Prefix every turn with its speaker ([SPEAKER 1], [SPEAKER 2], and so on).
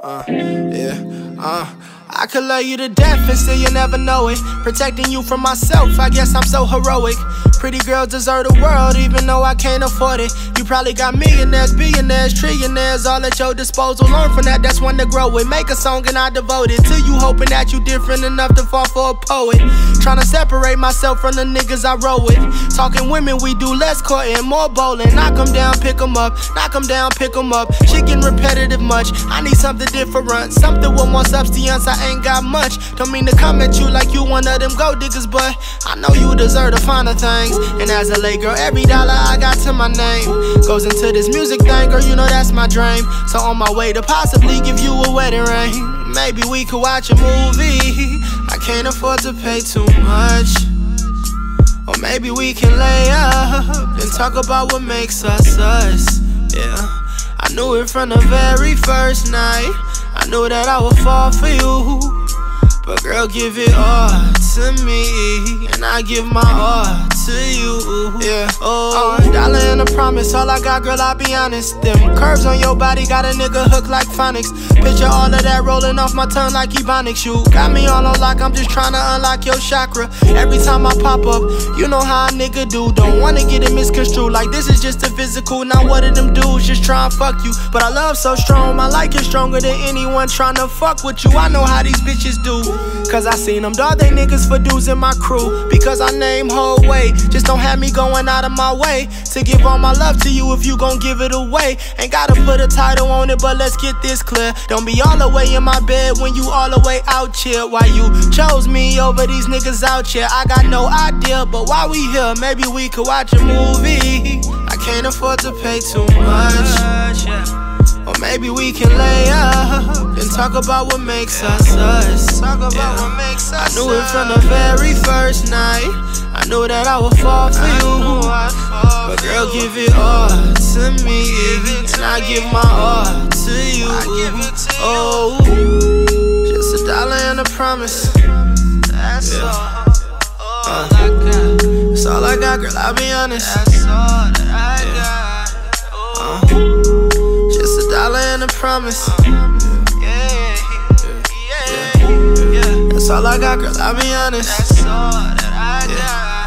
[SPEAKER 1] Uh, yeah, uh. I could love you to death and still you never know it. Protecting you from myself, I guess I'm so heroic. Pretty girls deserve the world, even though I can't afford it. You probably got millionaires, billionaires, trillionaires all at your disposal. Learn from that, that's when to grow it. Make a song and I devote it to you, hoping that you different enough to fall for a poet. Trying to separate myself from the niggas I roll with. Talking women, we do less courting, more bowling. Knock them down, pick them up. Knock them down, pick them up. Shit getting repetitive much. I need something different, something with more substance. I ain't got much. Don't mean to come at you like you one of them gold diggers, but I know you deserve the finer things. And as a late girl, every dollar I got to my name goes into this music thing, girl. You know that's my dream. So on my way to possibly give you a wedding ring. Maybe we could watch a movie. I can't afford to pay too much. Or maybe we can lay up and talk about what makes us us. Yeah. I knew it from the very first night. I knew that I would fall for you. But girl, give it all to me, and I give my all to you. Yeah, oh, uh, dollar and a promise, all I got, girl, I'll be honest. Them curves on your body got a nigga hooked like phonics. Picture all of that rolling off my tongue like Ebonics. You got me all on lock, I'm just trying to unlock your chakra. Every time I pop up, you know how a nigga do. Don't wanna get it misconstrued, like this is just a physical. Not what of them dudes just try and fuck you. But I love so strong, my like is stronger than anyone trying to fuck with you. I know how these bitches do. Cause I seen them dog they niggas for dudes in my crew. Because I name whole way. Just don't have me going out of my way to give all my love to you if you gon' give it away. Ain't gotta put a title on it, but let's get this clear. Don't be all the way in my bed when you all the way out here. Why you chose me over these niggas out here? I got no idea, but why we here, maybe we could watch a movie. I can't afford to pay too much. Maybe we can lay up and talk about what makes us us. Talk about yeah. what makes us I knew it from the very first night. I knew that I would fall for you. But girl, give it all to me. And I give my all to you. Oh, just a dollar and a promise. That's all. Uh, that's all I got, girl. I'll be honest. That's all that and a promise. Uh, That's all I got, girl, I'll be honest. That's all that I got.